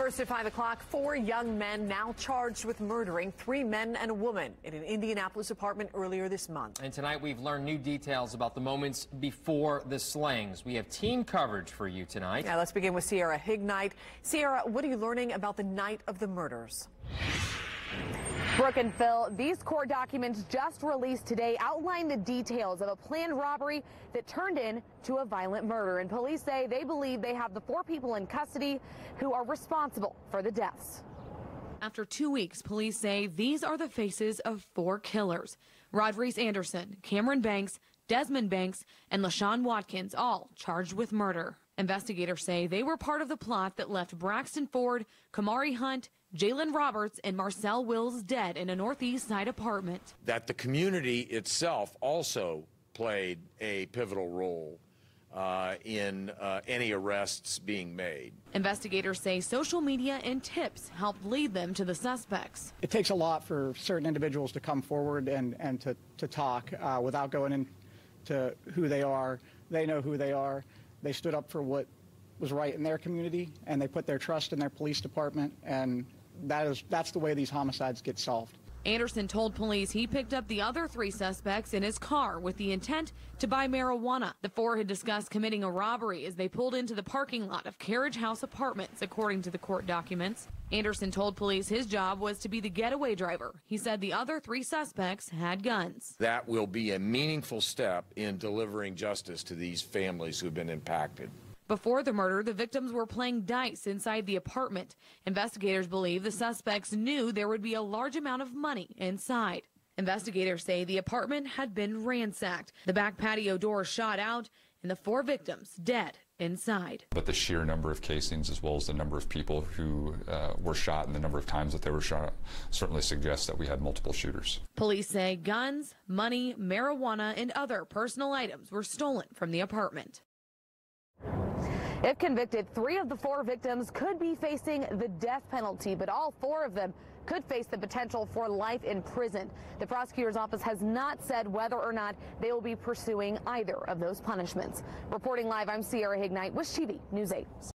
First at 5 o'clock, four young men now charged with murdering three men and a woman in an Indianapolis apartment earlier this month. And tonight we've learned new details about the moments before the slayings. We have team coverage for you tonight. Now let's begin with Sierra Hignight. Sierra, what are you learning about the night of the murders? Brooke and Phil, these court documents just released today outline the details of a planned robbery that turned into a violent murder. And police say they believe they have the four people in custody who are responsible for the deaths. After two weeks, police say these are the faces of four killers. Rodrice Anderson, Cameron Banks, Desmond Banks, and LaShawn Watkins, all charged with murder. Investigators say they were part of the plot that left Braxton Ford, Kamari Hunt, Jalen Roberts, and Marcel Wills dead in a Northeast side apartment. That the community itself also played a pivotal role uh, in uh, any arrests being made. Investigators say social media and tips helped lead them to the suspects. It takes a lot for certain individuals to come forward and, and to, to talk uh, without going into who they are. They know who they are. They stood up for what was right in their community, and they put their trust in their police department, and that is that's the way these homicides get solved. Anderson told police he picked up the other three suspects in his car with the intent to buy marijuana. The four had discussed committing a robbery as they pulled into the parking lot of Carriage House Apartments, according to the court documents. Anderson told police his job was to be the getaway driver. He said the other three suspects had guns. That will be a meaningful step in delivering justice to these families who have been impacted. Before the murder, the victims were playing dice inside the apartment. Investigators believe the suspects knew there would be a large amount of money inside. Investigators say the apartment had been ransacked. The back patio door shot out and the four victims dead inside. But the sheer number of casings as well as the number of people who uh, were shot and the number of times that they were shot certainly suggests that we had multiple shooters. Police say guns, money, marijuana, and other personal items were stolen from the apartment. If convicted, three of the four victims could be facing the death penalty, but all four of them could face the potential for life in prison. The prosecutor's office has not said whether or not they will be pursuing either of those punishments. Reporting live, I'm Sierra Hignight with TV News 8.